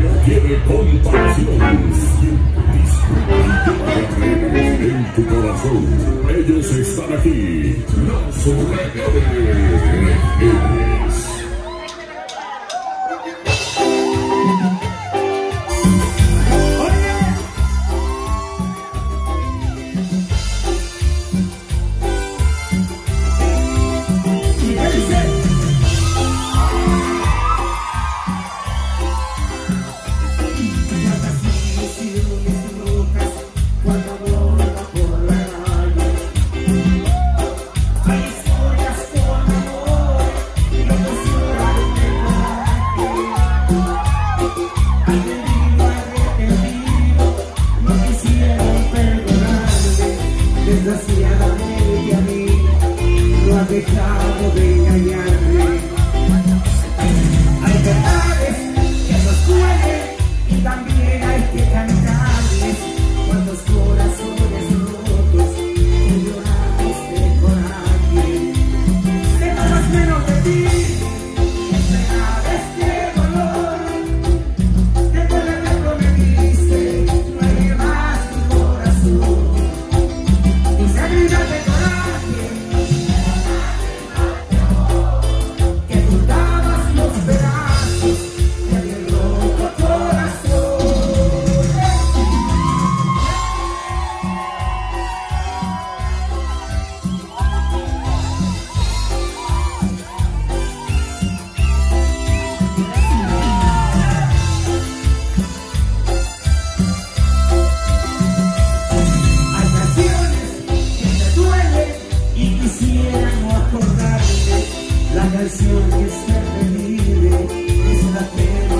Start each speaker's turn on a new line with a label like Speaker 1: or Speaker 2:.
Speaker 1: no tiene. Disfruta en tu corazón. Ellos están aquí. Los reggae. canción que siempre es la